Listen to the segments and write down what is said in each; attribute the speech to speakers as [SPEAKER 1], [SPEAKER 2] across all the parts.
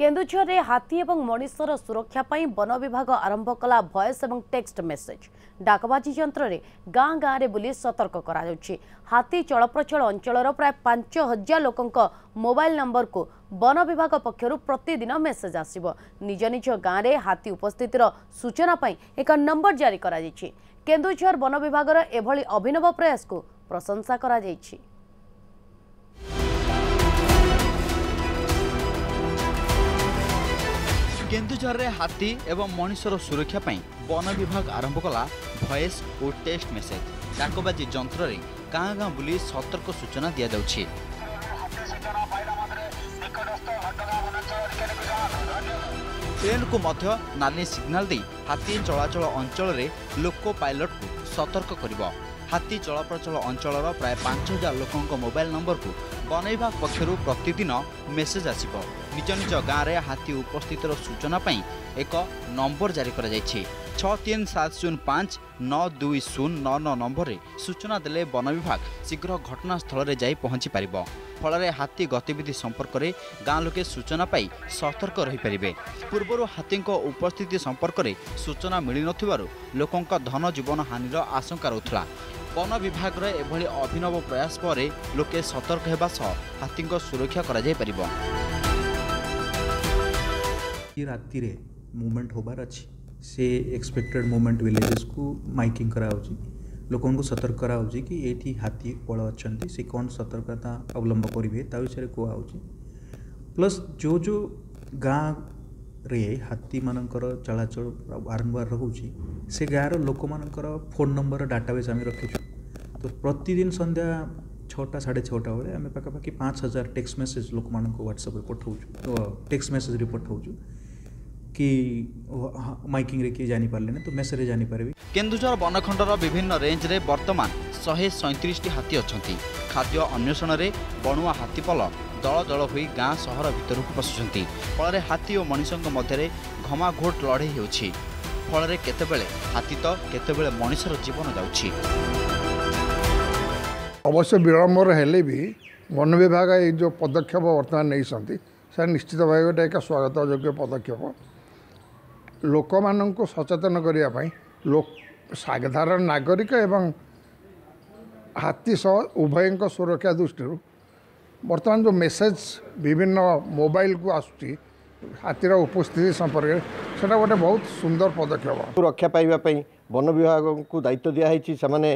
[SPEAKER 1] କେନ୍ଦୁଝରରେ ହାତୀ ଏବଂ ମଣିଷର ସୁରକ୍ଷା ପାଇଁ ବନ ବିଭାଗ ଆରମ୍ଭ କଲା ଭଏସ୍ ଏବଂ ଟେକ୍ସଟ ମେସେଜ। ଡାକବାଜି ଯନ୍ତ୍ରରେ ଗାଁ ଗାଁରେ ବୁଲି ସତର୍କ କରାଯାଉଛି। ହାତୀ ଚଳପ୍ରଚଳ ଅଞ୍ଚଳର ପ୍ରାୟ ପାଞ୍ଚ ହଜାର ଲୋକଙ୍କ ମୋବାଇଲ ନମ୍ବରକୁ ବନ ବିଭାଗ ପକ୍ଷରୁ ପ୍ରତିଦିନ ମେସେଜ ଆସିବ। ନିଜ ନିଜ ଗାଁରେ ହାତୀ ଉପସ୍ଥିତିର ସୂଚନା ପାଇଁ ଏକ ନମ୍ବର ଜାରି କରାଯାଇଛି। କେନ୍ଦୁଝର ବନ ବିଭାଗର ଏଭଳି ଅଭିନବ ପ୍ରୟାସକୁ ପ୍ରଶଂସା କରାଯାଇଛି।
[SPEAKER 2] କେନ୍ଦୁଝରରେ ହାତୀ ଏବଂ ମଣିଷର ସୁରକ୍ଷା ପାଇଁ ବନ ବିଭାଗ ଆରମ୍ଭ କଲା ଭଏସ୍ ଓ ଟେକ୍ସଟ ମେସେଜ ଡାକବାଜି ଯନ୍ତ୍ରରେ ଗାଁ ଗାଁ ବୁଲି ସତର୍କ ସୂଚନା ଦିଆଯାଉଛି ଟ୍ରେନ୍କୁ ମଧ୍ୟ ନାଲି ସିଗ୍ନାଲ ଦେଇ ହାତୀ ଚଳାଚଳ ଅଞ୍ଚଳରେ ଲୋକ ପାଇଲଟକୁ ସତର୍କ କରିବ ହାତୀ ଚଳପ୍ରଚଳ ଅଞ୍ଚଳର ପ୍ରାୟ ପାଞ୍ଚ ହଜାର ଲୋକଙ୍କ ମୋବାଇଲ ନମ୍ବରକୁ ବନ ବିଭାଗ ପକ୍ଷରୁ ପ୍ରତିଦିନ ମେସେଜ ଆସିବ। ନିଜ ନିଜ ଗାଁରେ ହାତୀ ଉପସ୍ଥିତିର ସୂଚନା ପାଇଁ ଏକ ନମ୍ବର ଜାରି କରାଯାଇଛି। ଛଅ ତିନି ସାତ ଶୂନ ପାଞ୍ଚ ନଅ ଦୁଇ ଶୂନ ନଅ ନଅ ନମ୍ବରରେ ସୂଚନା ଦେଲେ ବନ ବିଭାଗ ଶୀଘ୍ର ଘଟଣାସ୍ଥଳରେ ଯାଇ ପହଞ୍ଚି ପାରିବ। ଫଳରେ ହାତୀ ଗତିବିଧି ସମ୍ପର୍କରେ ଗାଁ ଲୋକେ ସୂଚନା ପାଇ ସତର୍କ ରହିପାରିବେ। ପୂର୍ବରୁ ହାତୀଙ୍କ ଉପସ୍ଥିତି ସମ୍ପର୍କରେ ସୂଚନା ମିଳିନଥିବାରୁ ଲୋକଙ୍କ ଧନ ଜୀବନ ହାନିର ଆଶଙ୍କା ରହୁଥିଲା। ବନ ବିଭାଗର ଏଭଳି ଅଭିନବ ପ୍ରୟାସ ପରେ ଲୋକେ ସତର୍କ ହେବା ସହ ହାତୀଙ୍କ ସୁରକ୍ଷା କରାଯାଇପାରିବ।
[SPEAKER 3] କି ରାତିରେ ମୁଭମେଣ୍ଟ ହେବାର ଅଛି ସେ ଏକ୍ସପେକ୍ଟେଡ଼ ମୁଭମେଣ୍ଟ ଭିଲେଜେସକୁ ମାଇକିଂ କରାହେଉଛି ଲୋକଙ୍କୁ ସତର୍କ କରାହେଉଛି କି ଏଇଠି ହାତୀ ପଳ ଅଛନ୍ତି ସେ କ'ଣ ସତର୍କତା ଅବଲମ୍ବ କରିବେ ତା ବିଷୟରେ କୁହାହେଉଛି ପ୍ଲସ୍ ଯେଉଁ ଯେଉଁ ଗାଁରେ ହାତୀମାନଙ୍କର ଚଳାଚଳ ବାରମ୍ବାର ରହୁଛି ସେ ଗାଁର ଲୋକମାନଙ୍କର ଫୋନ୍ ନମ୍ବର ଡାଟାବେସ୍ ଆମେ ରଖିଛୁ। ତ ପ୍ରତିଦିନ ସନ୍ଧ୍ୟା ଛଅଟା ସାଢ଼େ ଛଅଟା ବେଳେ ଆମେ ପାଖାପାଖି ପାଞ୍ଚ ହଜାର ଟେକ୍ସଟ ମେସେଜ୍ ଲୋକମାନଙ୍କୁ ହ୍ୱାଟ୍ସଆପ୍ରେ ପଠାଉଛୁ ଟେକ୍ସଟ ମେସେଜ୍ରେ ପଠାଉଛୁ କି ମାଇକିଂରେ କିଏ ଜାଣିପାରିଲେନି ତ ମେସେଜ୍ରେ ଜାଣିପାରିବେ।
[SPEAKER 2] କେନ୍ଦୁଝର ବନଖଣ୍ଡର ବିଭିନ୍ନ ରେଞ୍ଜରେ ବର୍ତ୍ତମାନ ଶହେ ସଇଁତିରିଶଟି ହାତୀ ଅଛନ୍ତି। ଖାଦ୍ୟ ଅନ୍ୱେଷଣରେ ବଣୁଆ ହାତୀପଲ ଦଳ ଦଳ ହୋଇ ଗାଁ ସହର ଭିତରକୁ ପଶୁଛନ୍ତି। ଫଳରେ ହାତୀ ଓ ମଣିଷଙ୍କ ମଧ୍ୟରେ ଘମାଘୋଟ ଲଢ଼େଇ ହେଉଛି। ଫଳରେ କେତେବେଳେ ହାତୀ ତ କେତେବେଳେ ମଣିଷର ଜୀବନ ଯାଉଛି।
[SPEAKER 4] ଅବଶ୍ୟ ବିଳମ୍ବରେ ହେଲେ ବି ବନ ବିଭାଗ ଏଇ ଯେଉଁ ପଦକ୍ଷେପ ବର୍ତ୍ତମାନ ନେଇଛନ୍ତି ସେ ନିଶ୍ଚିତ ଭାବେ ଗୋଟେ ଏକ ସ୍ୱାଗତ ଯୋଗ୍ୟ ପଦକ୍ଷେପ। ଲୋକମାନଙ୍କୁ ସଚେତନ କରିବା ପାଇଁ ସାଧାରଣ ନାଗରିକ ଏବଂ ହାତୀ ସହ ଉଭୟଙ୍କ ସୁରକ୍ଷା ଦୃଷ୍ଟିରୁ ବର୍ତ୍ତମାନ ଯେଉଁ ମେସେଜ ବିଭିନ୍ନ ମୋବାଇଲକୁ ଆସୁଛି ହାତୀର ଉପସ୍ଥିତି ସମ୍ପର୍କରେ ସେଇଟା ଗୋଟେ ବହୁତ ସୁନ୍ଦର ପଦକ୍ଷେପ।
[SPEAKER 5] ରକ୍ଷା ପାଇବା ପାଇଁ ବନ ବିଭାଗକୁ ଦାୟିତ୍ୱ ଦିଆହେଇଛି। ସେମାନେ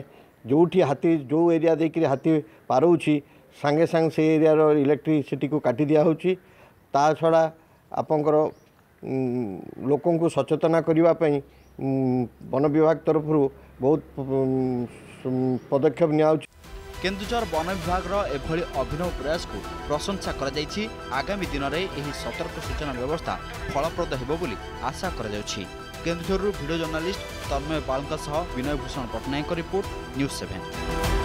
[SPEAKER 5] ଯେଉଁଠି ହାତୀ ଯେଉଁ ଏରିଆ ଦେଇକରି ହାତୀ ପାରଉଛି ସାଙ୍ଗେ ସାଙ୍ଗେ ସେ ଏରିଆର ଇଲେକ୍ଟ୍ରିସିଟିକୁ କାଟି ଦିଆହେଉଛି। ତା ଛଡ଼ା ଆପଣଙ୍କର ଲୋକଙ୍କୁ ସଚେତନ କରିବା ପାଇଁ ବନ ବିଭାଗ ତରଫରୁ ବହୁତ ପଦକ୍ଷେପ ନିଆହେଉଛି
[SPEAKER 2] କେନ୍ଦୁଝର ବନ ବିଭାଗର ଏଭଳି ଅଭିନବ ପ୍ରୟାସକୁ ପ୍ରଶଂସା କରାଯାଇଛି। ଆଗାମୀ ଦିନରେ ଏହି ସତର୍କ ସୂଚନା ବ୍ୟବସ୍ଥା ଫଳପ୍ରଦ ହେବ ବୋଲି ଆଶା କରାଯାଉଛି। କେନ୍ଦୁଝରରୁ ଭିଡ଼ିଓ ଜର୍ଣ୍ଣାଲିଷ୍ଟ ତନ୍ମୟ ପାଳଙ୍କ ସହ ବିନୟ ଭୂଷଣ ପଟ୍ଟନାୟକଙ୍କ ରିପୋର୍ଟ ନ୍ୟୁଜ୍ ସେଭେନ୍।